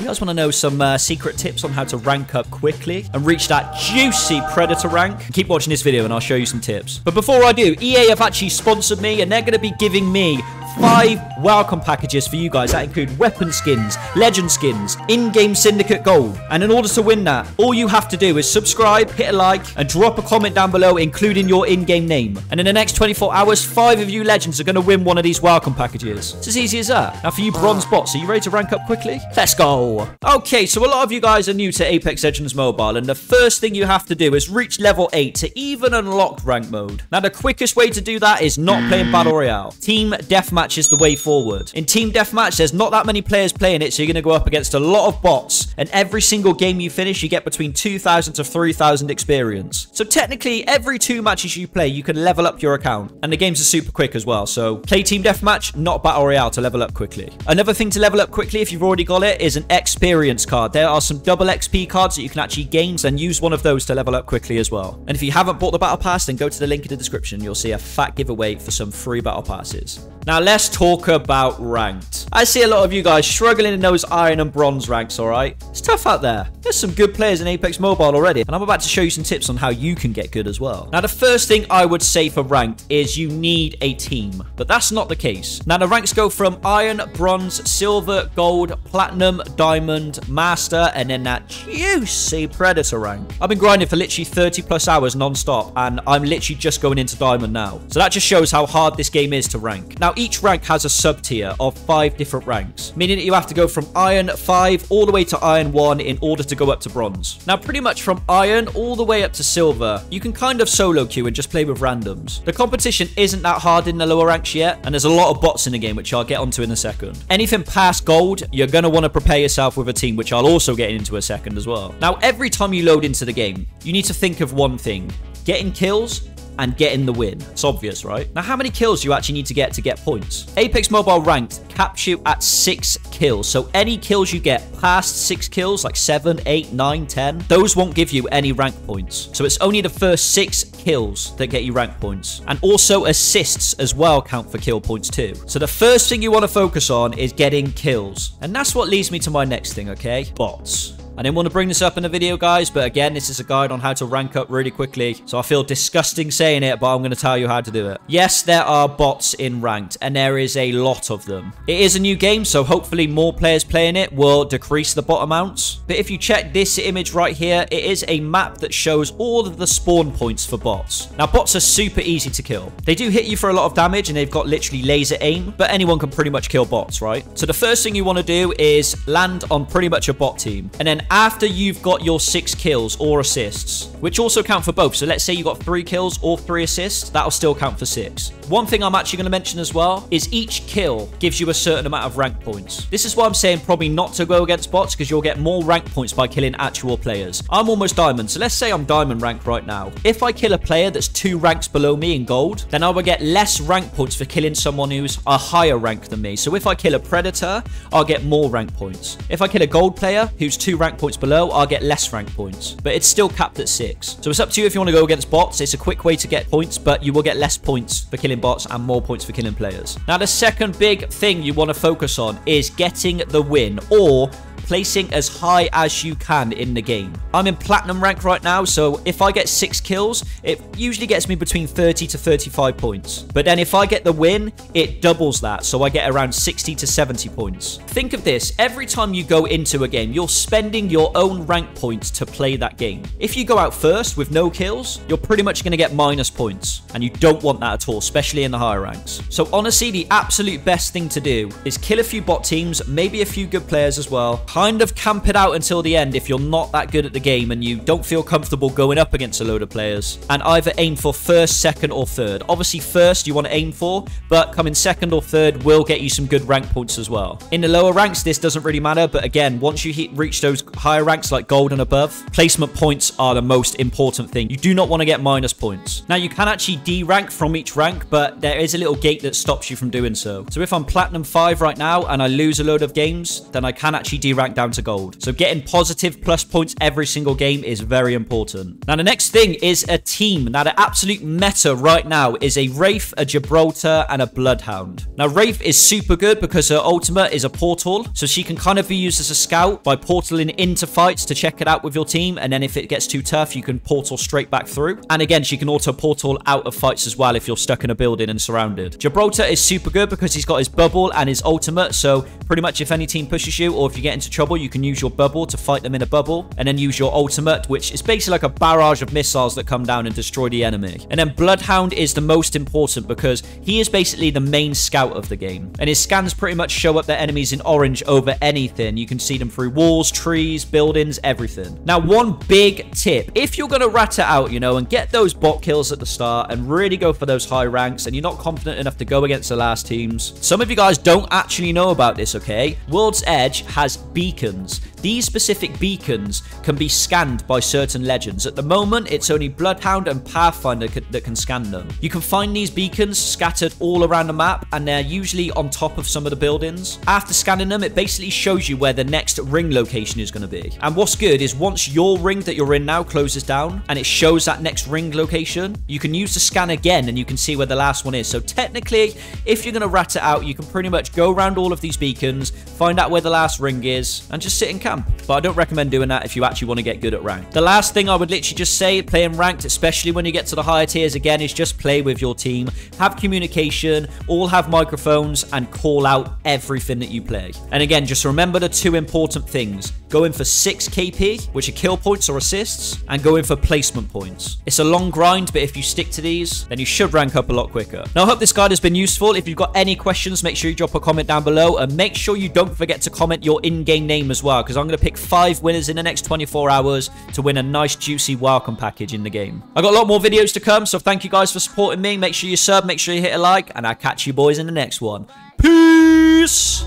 You guys want to know some uh, secret tips on how to rank up quickly and reach that juicy Predator rank? Keep watching this video and I'll show you some tips. But before I do, EA have actually sponsored me and they're going to be giving me five welcome packages for you guys that include weapon skins, legend skins, in-game syndicate gold. And in order to win that, all you have to do is subscribe, hit a like, and drop a comment down below including your in-game name. And in the next 24 hours, five of you legends are going to win one of these welcome packages. It's as easy as that. Now for you bronze bots, are you ready to rank up quickly? Let's go. Okay, so a lot of you guys are new to Apex Legends Mobile, and the first thing you have to do is reach level 8 to even unlock rank mode. Now the quickest way to do that is not playing Battle Royale. Team Deathmatch deathmatch is the way forward. In team deathmatch, there's not that many players playing it, so you're going to go up against a lot of bots, and every single game you finish, you get between 2,000 to 3,000 experience. So technically, every two matches you play, you can level up your account, and the games are super quick as well. So play team deathmatch, not battle royale to level up quickly. Another thing to level up quickly, if you've already got it, is an experience card. There are some double XP cards that you can actually gain, and use one of those to level up quickly as well. And if you haven't bought the battle pass, then go to the link in the description. You'll see a fat giveaway for some free battle passes. Now let's talk about ranked. I see a lot of you guys struggling in those iron and bronze ranks, alright? It's tough out there. There's some good players in Apex Mobile already, and I'm about to show you some tips on how you can get good as well. Now the first thing I would say for ranked is you need a team, but that's not the case. Now the ranks go from iron, bronze, silver, gold, platinum, diamond, master, and then that juicy predator rank. I've been grinding for literally 30 plus hours non-stop, and I'm literally just going into diamond now. So that just shows how hard this game is to rank. Now each rank has a sub-tier of five different ranks, meaning that you have to go from Iron 5 all the way to Iron 1 in order to go up to Bronze. Now, pretty much from Iron all the way up to Silver, you can kind of solo queue and just play with randoms. The competition isn't that hard in the lower ranks yet, and there's a lot of bots in the game, which I'll get onto in a second. Anything past Gold, you're going to want to prepare yourself with a team, which I'll also get into a second as well. Now, every time you load into the game, you need to think of one thing. Getting kills and getting the win. It's obvious, right? Now, how many kills do you actually need to get to get points? Apex Mobile Ranked caps you at six kills. So any kills you get past six kills, like seven, eight, nine, ten, those won't give you any rank points. So it's only the first six kills that get you rank points. And also assists as well count for kill points too. So the first thing you want to focus on is getting kills. And that's what leads me to my next thing, okay? Bots. I didn't want to bring this up in the video, guys, but again, this is a guide on how to rank up really quickly, so I feel disgusting saying it, but I'm going to tell you how to do it. Yes, there are bots in ranked, and there is a lot of them. It is a new game, so hopefully more players playing it will decrease the bot amounts. But if you check this image right here, it is a map that shows all of the spawn points for bots. Now, bots are super easy to kill. They do hit you for a lot of damage, and they've got literally laser aim, but anyone can pretty much kill bots, right? So the first thing you want to do is land on pretty much a bot team, and then after you've got your six kills or assists, which also count for both. So let's say you got three kills or three assists, that'll still count for six. One thing I'm actually going to mention as well is each kill gives you a certain amount of rank points. This is why I'm saying probably not to go against bots because you'll get more rank points by killing actual players. I'm almost diamond, so let's say I'm diamond rank right now. If I kill a player that's two ranks below me in gold, then I will get less rank points for killing someone who's a higher rank than me. So if I kill a predator, I'll get more rank points. If I kill a gold player who's two rank points below, I'll get less rank points. But it's still capped at 6. So it's up to you if you want to go against bots. It's a quick way to get points, but you will get less points for killing bots and more points for killing players. Now, the second big thing you want to focus on is getting the win or placing as high as you can in the game. I'm in platinum rank right now, so if I get 6 kills, it usually gets me between 30 to 35 points. But then if I get the win, it doubles that, so I get around 60 to 70 points. Think of this, every time you go into a game, you're spending your own rank points to play that game. If you go out first with no kills, you're pretty much going to get minus points, and you don't want that at all, especially in the higher ranks. So honestly, the absolute best thing to do is kill a few bot teams, maybe a few good players as well, kind of camp it out until the end if you're not that good at the game and you don't feel comfortable going up against a load of players. And either aim for first, second, or third. Obviously, first you want to aim for, but coming second or third will get you some good rank points as well. In the lower ranks, this doesn't really matter, but again, once you hit, reach those higher ranks like gold and above, placement points are the most important thing. You do not want to get minus points. Now, you can actually D-rank from each rank, but there is a little gate that stops you from doing so. So if I'm platinum 5 right now and I lose a load of games, then I can actually D-rank down to gold. So getting positive plus points every single game is very important. Now, the next thing is a team. Now, the absolute meta right now is a Wraith, a Gibraltar, and a Bloodhound. Now, Wraith is super good because her ultimate is a portal, so she can kind of be used as a scout by portaling into fights to check it out with your team, and then if it gets too tough, you can portal straight back through. And again, she can auto portal out of fights as well if you're stuck in a building and surrounded. Gibraltar is super good because he's got his bubble and his ultimate, so pretty much if any team pushes you or if you get into trouble, you can use your bubble to fight them in a bubble, and then use your ultimate, which is basically like a barrage of missiles that come down and destroy the enemy. And then Bloodhound is the most important because he is basically the main scout of the game, and his scans pretty much show up their enemies in orange over anything. You can see them through walls, trees, buildings, everything. Now, one big tip, if you're going to rat it out, you know, and get those bot kills at the start and really go for those high ranks, and you're not confident enough to go against the last teams, some of you guys don't actually know about this, okay? World's Edge has beacons. These specific beacons can be scanned by certain legends. At the moment, it's only Bloodhound and Pathfinder that can scan them. You can find these beacons scattered all around the map, and they're usually on top of some of the buildings. After scanning them, it basically shows you where the next ring location is going to be. And what's good is once your ring that you're in now closes down, and it shows that next ring location, you can use the scan again, and you can see where the last one is. So technically, if you're going to rat it out, you can pretty much go around all of these beacons, find out where the last ring is, and just sit in camp. But I don't recommend doing that if you actually want to get good at rank. The last thing I would literally just say, playing ranked, especially when you get to the higher tiers again, is just play with your team. Have communication, all have microphones, and call out everything that you play. And again, just remember the two important things. Going for 6 KP, which are kill points or assists, and going for placement points. It's a long grind, but if you stick to these, then you should rank up a lot quicker. Now, I hope this guide has been useful. If you've got any questions, make sure you drop a comment down below, and make sure you don't forget to comment your in-game name as well, because I'm going to pick five winners in the next 24 hours to win a nice, juicy welcome package in the game. I got a lot more videos to come, so thank you guys for supporting me. Make sure you sub, make sure you hit a like, and I'll catch you boys in the next one. Peace!